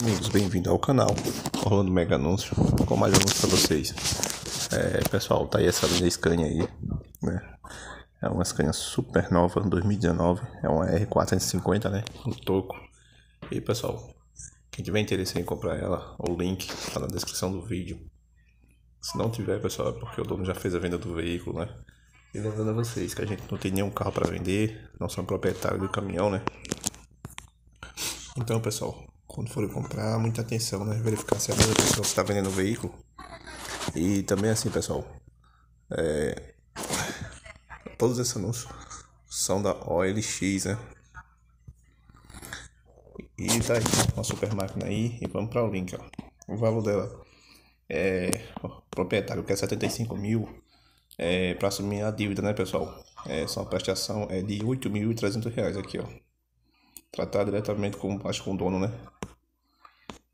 Amigos, bem-vindo ao canal Orlando Mega Anúncio com mais anúncios para vocês. É, pessoal, tá aí essa linha Scania aí, né? É uma Scania super nova, 2019, é uma R450, né? Um toco. E pessoal, quem tiver interesse em comprar ela, o link tá na descrição do vídeo. Se não tiver, pessoal, é porque o dono já fez a venda do veículo, né? E lembrando a vocês que a gente não tem nenhum carro para vender, não somos proprietários do caminhão, né? Então, pessoal, quando forem comprar, muita atenção, né? Verificar se é a mesma pessoa está vendendo o veículo. E também assim, pessoal, é... todos esses anúncios são da OLX, né? E tá aí, uma super máquina aí. E vamos para o link, ó. O valor dela é. O proprietário quer 75 mil é, para assumir a dívida, né, pessoal? É, só a prestação é de 8.300 reais aqui, ó. Tratar diretamente com, acho, com o dono, né?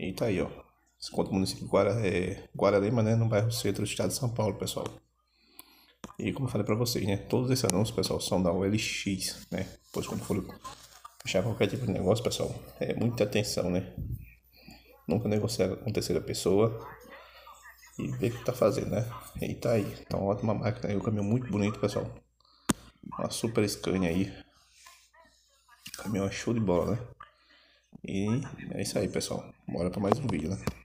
E tá aí, ó. Esse conta o município de é, Guararema, né? No bairro Centro do estado de São Paulo, pessoal. E como eu falei pra vocês, né? Todos esses anúncios, pessoal, são da OLX, né? Pois quando for fechar qualquer tipo de negócio, pessoal, é muita atenção, né? Nunca negociar com terceira pessoa. E ver o que tá fazendo, né? E tá aí. Tá uma ótima máquina aí. Um caminhão muito bonito, pessoal. Uma super Scania aí. Caminhão é show de bola, né? E é isso aí, pessoal. Bora para mais um vídeo, né?